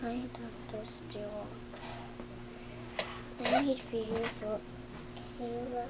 Hi, Dr. Stewart. I made videos for Kayla,